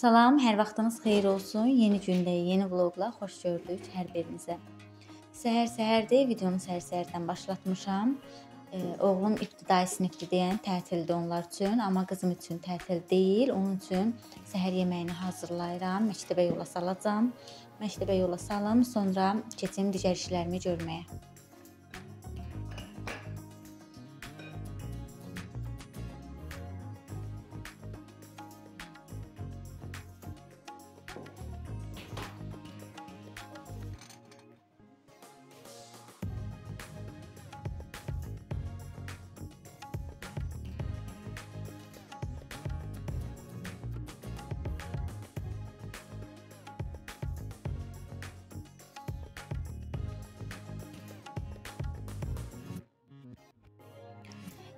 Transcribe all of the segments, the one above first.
Salam, hər vaxtınız xeyir olsun. Yeni gündə, yeni vloqla xoş gördük hər birinizə. Səhər-səhərdir, videonu səhər-səhərdən başlatmışam. E, oğlum ibtidai sinifdir deyən tətildir onlar üçün, amma qızım üçün tətil deyil. Onun üçün səhər yeməyini hazırlayıram, məktəbə yola salacağam. Məktəbə yola salım, sonra keçim digər işlərimi görməyə.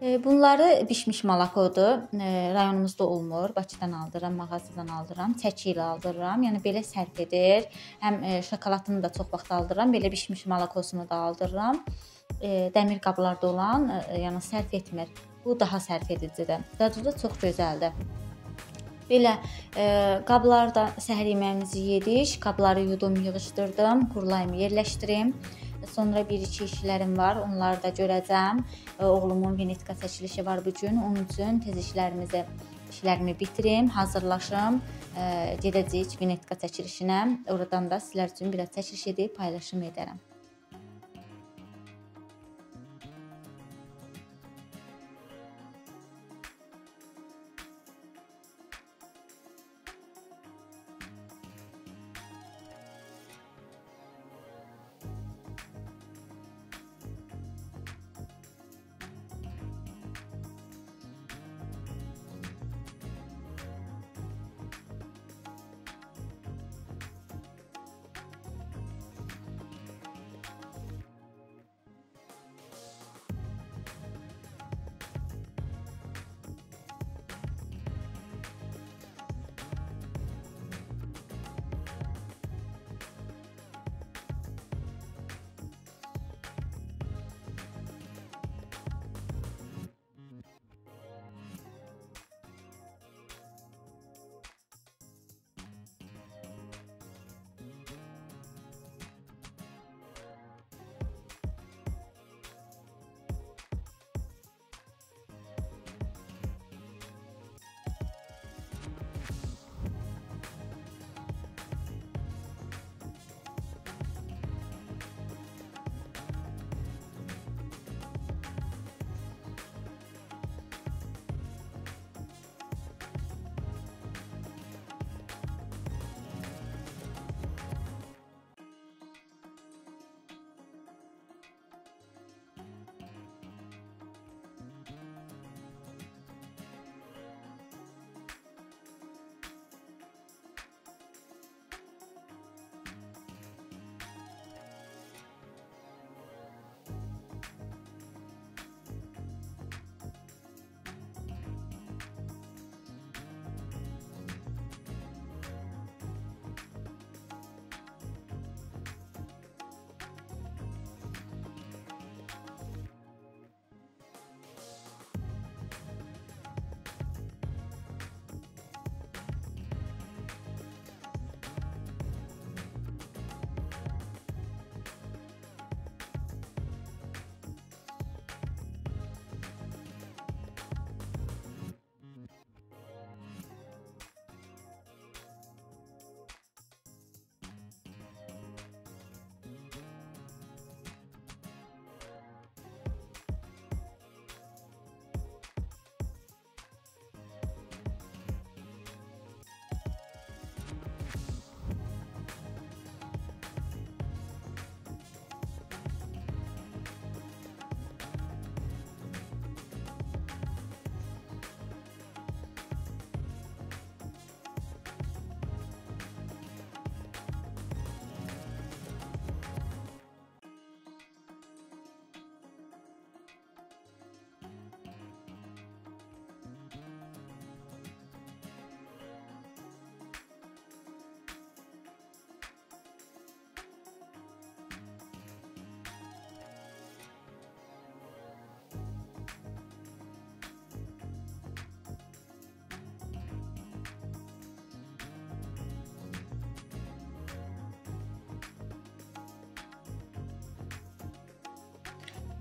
Bunları bişmiş malakodur. Rayonumuzda olmur. Bakıdan aldırıram, mağazadan aldırıram, çəki ilə aldırıram. Yəni belə sərf edir. Həm şokoladını da çox vaxt aldırıram, belə bişmiş malakosunu da aldırıram. Dəmir qablarda olan, yəni sərf etmir. Bu daha sərf edicidir. Dadı da çox gözəldir. Belə e, qablarda səhər yeməyimizi yedik. Qabları yudum, yığışdırdım, qurulayım, yerləşdirim. Sonra bir-iki işlərim var, onları da görəcəm. Oğlumun genetika çəkilişi var bu gün. Onun üçün tez işlərimizi işlərimi bitirim, hazırlaşım, gedəcəyik genetika çəkilişinə. Oradan da sizlər üçün biraz çəkiliş edib paylaşım edərəm.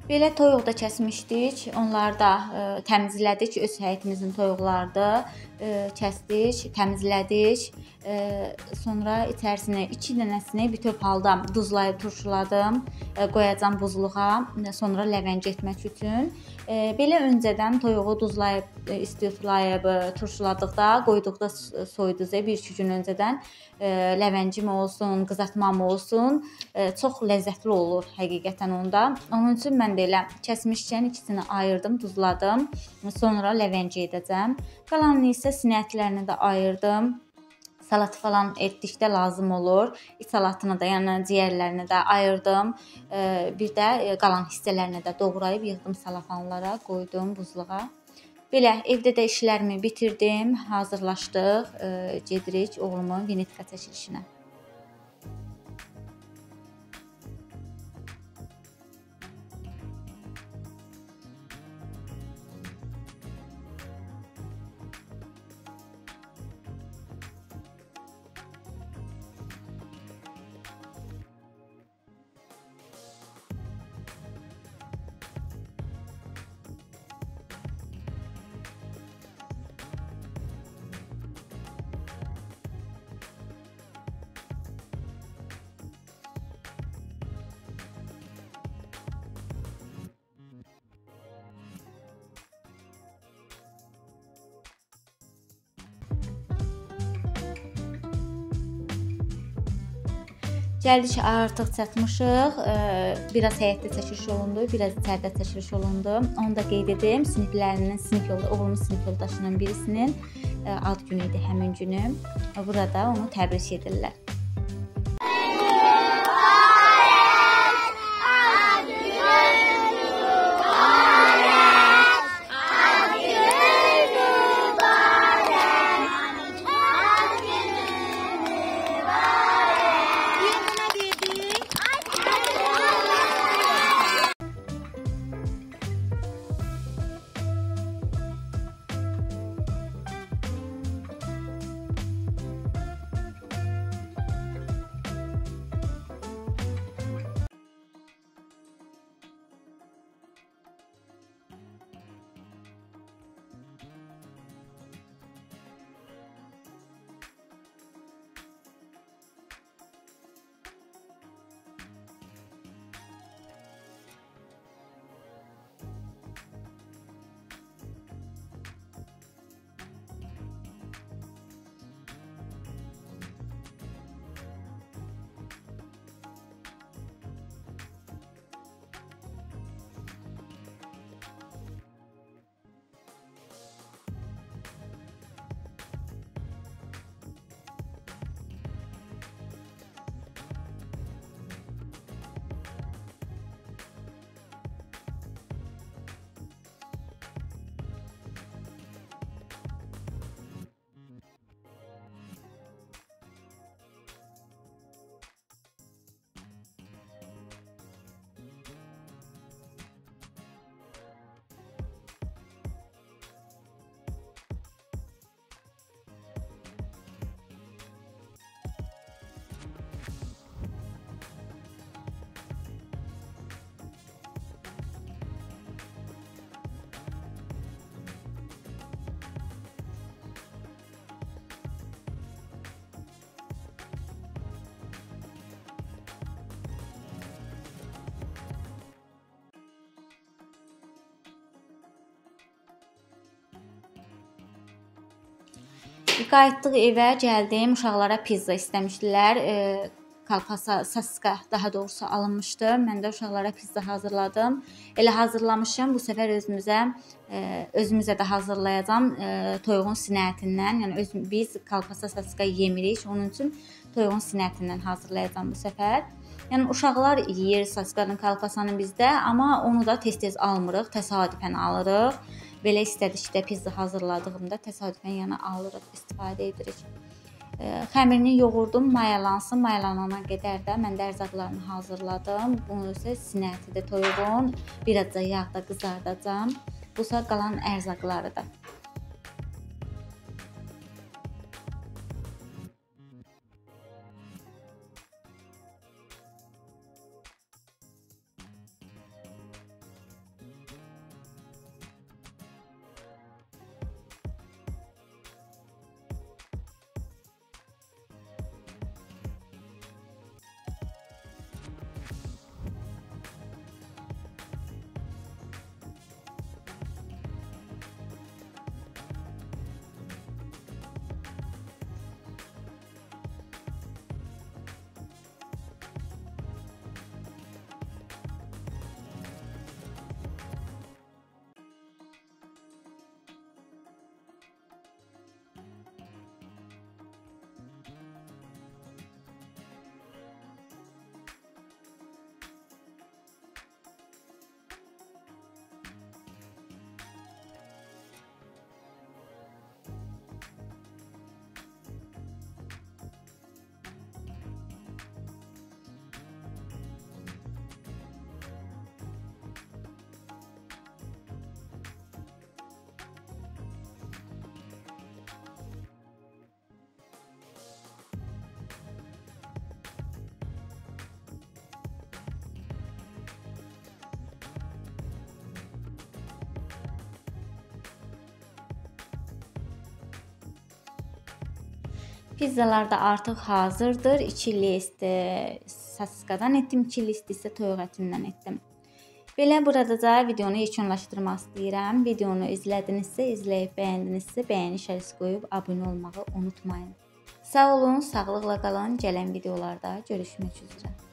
Belə toyuq da kəsmişdik. Onları da ə, təmizlədik. Öz həyətimizin toyuqlarıdır. Ə, kəsdik, təmizlədik. Ə, sonra içərisinə 2 dənəsini bütöv halda duzlayıb turşuladım. Ə, qoyacağam buzluğa, sonra ləvəng etmək üçün. Ə, belə öncədən toyuğu duzlayıb, istiflayıb, turşuladıqda, qoyduqda soyuduza 1-2 gün öncədən ə, ləvəngim olsun, qızartmam olsun, ə, çox ləzzətli olur həqiqətən onda. Onun üçün mən də elə kəsmişkən ikisini ayırdım, duzladım. Sonra ləvəng edəcəm. Qalanını isə sinə ətlərini də ayırdım salat falan etdikdə lazım olur. İç salatını da, yəni ciyərlərini də ayırdım. Bir də qalan hissələrini də doğrayıb yığdım salafanlara, qoydum buzluğa. Belə evdə də işlərimi bitirdim, hazırlaşdıq, gedirik oğlumun genetika çəkilişinə. Gəldik artıq çatmışıq. Biraz həyətdə çəkiliş olundu, biraz içəridə çəkiliş olundu. Onu da qeyd edim. Siniflərinin, sinif yolda, oğlumun sinif yoldaşının birisinin ad günü idi həmin günü. Burada onu təbrik edirlər. Qayıtdıq evə, gəldim. Uşaqlara pizza istəmişdilər. E, kalpasa, saska daha doğrusu alınmışdı. Mən də uşaqlara pizza hazırladım. Elə hazırlamışam. Bu səfər özümüzə e, özümüzə də hazırlayacağam e, toyuğun sinə ətindən. Yəni öz biz kalpasa, saska yemirik. Onun üçün toyuğun sinə ətindən hazırlayacağam bu səfər. Yəni uşaqlar yeyir saskanın, kalpasanı bizdə, amma onu da tez-tez almırıq, təsadüfən alırıq. Belə istədikdə pizza hazırladığımda təsadüfən yana alırıq, istifadə edirik. Xəmirini yoğurdum, mayalansın. Mayalanana qədər də mən də ərzaqlarını hazırladım. Bunu isə sinə ətidir toyuğun. Biraz da yağda qızardacağam. Bu isə qalan ərzaqlarıdır. Pizzalar da artıq hazırdır. 2 list saskadan etdim, 2 list isə toyuq ətindən etdim. Belə burada da videonu yekunlaşdırmaq istəyirəm. Videonu izlədinizsə, izləyib bəyəndinizsə, bəyəni işarəsi qoyub abunə olmağı unutmayın. Sağ olun, sağlıqla qalın. Gələn videolarda görüşmək üzrə.